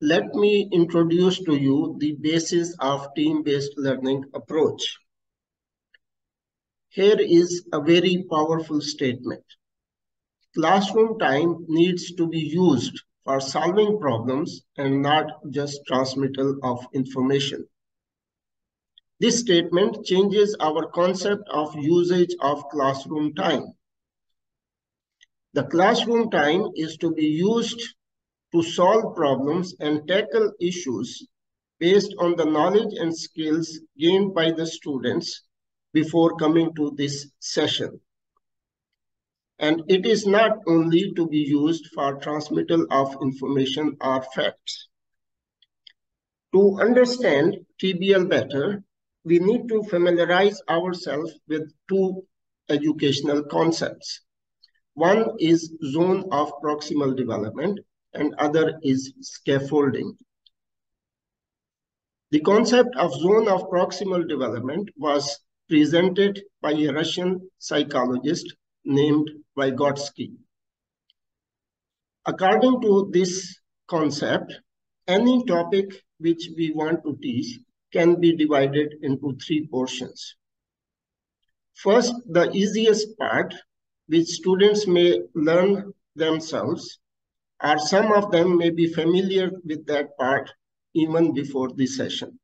let me introduce to you the basis of team-based learning approach. Here is a very powerful statement. Classroom time needs to be used for solving problems and not just transmittal of information. This statement changes our concept of usage of classroom time. The classroom time is to be used to solve problems and tackle issues based on the knowledge and skills gained by the students before coming to this session. And it is not only to be used for transmittal of information or facts. To understand TBL better, we need to familiarize ourselves with two educational concepts. One is zone of proximal development and other is scaffolding. The concept of zone of proximal development was presented by a Russian psychologist named Vygotsky. According to this concept, any topic which we want to teach can be divided into three portions. First, the easiest part, which students may learn themselves, or some of them may be familiar with that part even before the session.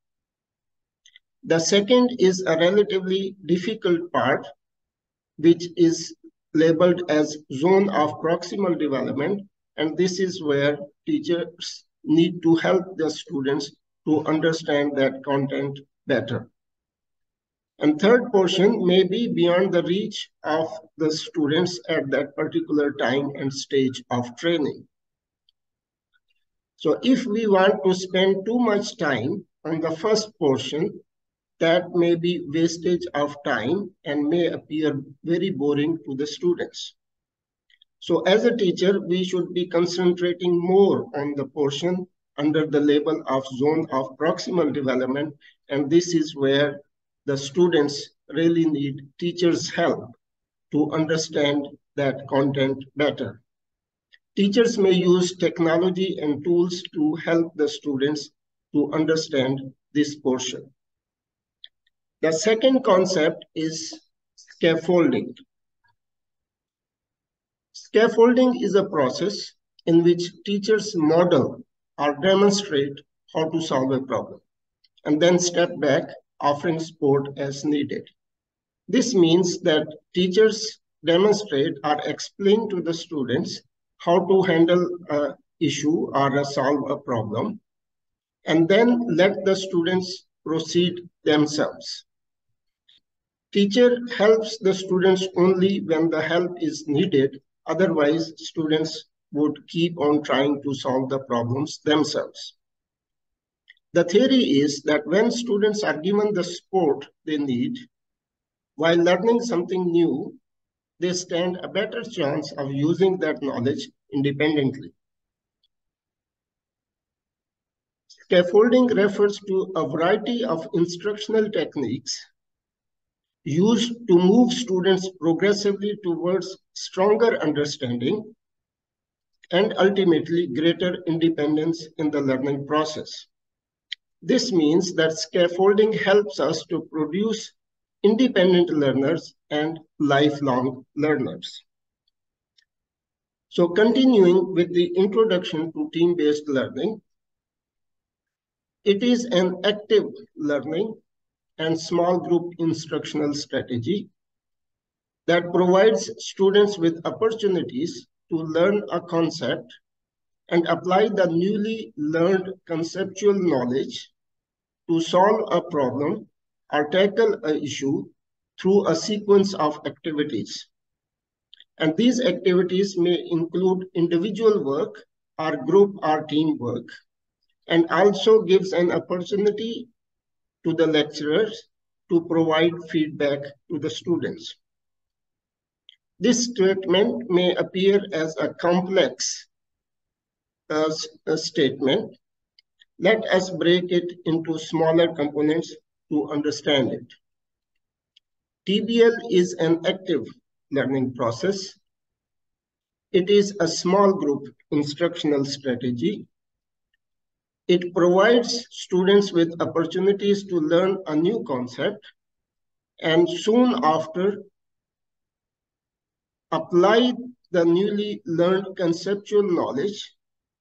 The second is a relatively difficult part, which is labeled as zone of proximal development. And this is where teachers need to help the students to understand that content better. And third portion may be beyond the reach of the students at that particular time and stage of training. So if we want to spend too much time on the first portion, that may be wastage of time and may appear very boring to the students. So as a teacher, we should be concentrating more on the portion under the label of zone of proximal development. And this is where the students really need teachers' help to understand that content better. Teachers may use technology and tools to help the students to understand this portion. The second concept is scaffolding. Scaffolding is a process in which teachers model or demonstrate how to solve a problem and then step back offering support as needed. This means that teachers demonstrate or explain to the students how to handle an issue or solve a problem, and then let the students proceed themselves. Teacher helps the students only when the help is needed. Otherwise, students would keep on trying to solve the problems themselves. The theory is that when students are given the support they need, while learning something new, they stand a better chance of using that knowledge independently. Scaffolding refers to a variety of instructional techniques used to move students progressively towards stronger understanding and ultimately greater independence in the learning process. This means that scaffolding helps us to produce independent learners and lifelong learners. So continuing with the introduction to team-based learning, it is an active learning and small group instructional strategy that provides students with opportunities to learn a concept and apply the newly learned conceptual knowledge to solve a problem or tackle an issue through a sequence of activities. And these activities may include individual work or group or team work, and also gives an opportunity to the lecturers to provide feedback to the students. This statement may appear as a complex uh, statement. Let us break it into smaller components to understand it. TBL is an active learning process. It is a small group instructional strategy. It provides students with opportunities to learn a new concept and soon after apply the newly learned conceptual knowledge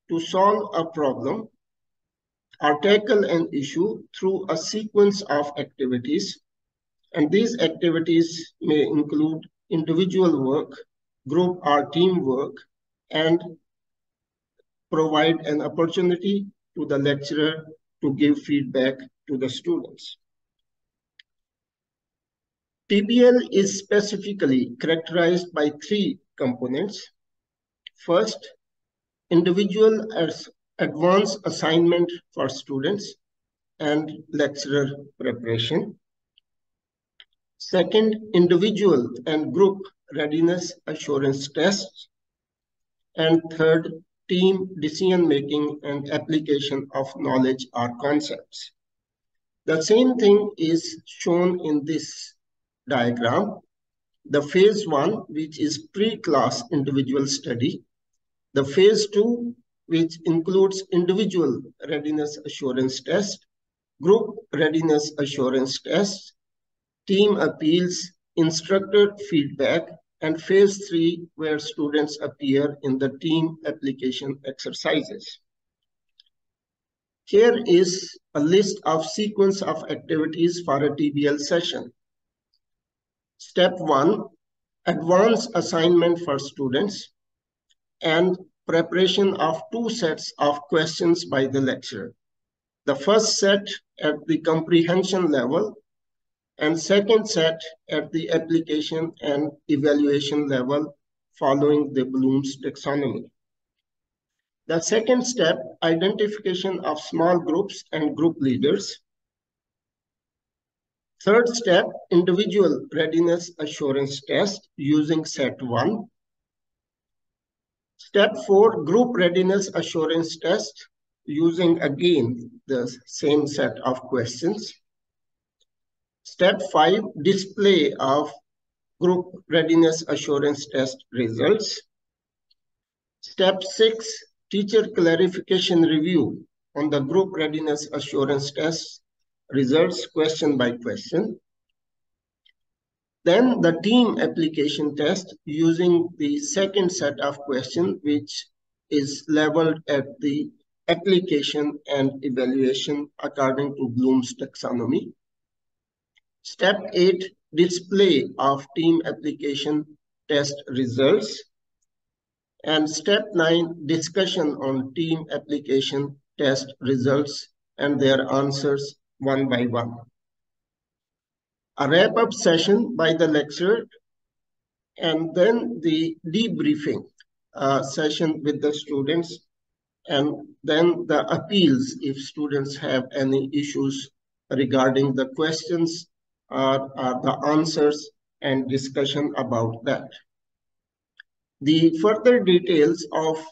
to solve a problem or tackle an issue through a sequence of activities. And these activities may include individual work, group or team work, and provide an opportunity to the lecturer to give feedback to the students. TBL is specifically characterized by three components. First, individual as advanced assignment for students and lecturer preparation. Second, individual and group readiness assurance tests. And third, team decision-making and application of knowledge or concepts. The same thing is shown in this diagram. The phase one, which is pre-class individual study. The phase two, which includes individual readiness assurance test, group readiness assurance test, team appeals, instructor feedback, and phase three, where students appear in the team application exercises. Here is a list of sequence of activities for a TBL session. Step one, advanced assignment for students and preparation of two sets of questions by the lecturer. The first set at the comprehension level and second set at the application and evaluation level following the Bloom's taxonomy. The second step, identification of small groups and group leaders. Third step, individual readiness assurance test using set one. Step four, group readiness assurance test using again the same set of questions. Step five, display of group readiness assurance test results. Step six, teacher clarification review on the group readiness assurance test results question by question. Then the team application test using the second set of questions, which is leveled at the application and evaluation according to Bloom's taxonomy. Step 8, display of team application test results. And step 9, discussion on team application test results and their answers one by one. A wrap-up session by the lecturer and then the debriefing uh, session with the students and then the appeals if students have any issues regarding the questions or, or the answers and discussion about that. The further details of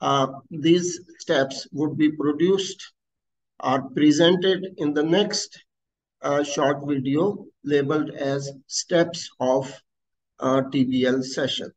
uh, these steps would be produced are presented in the next uh, short video labeled as steps of uh, TBL session.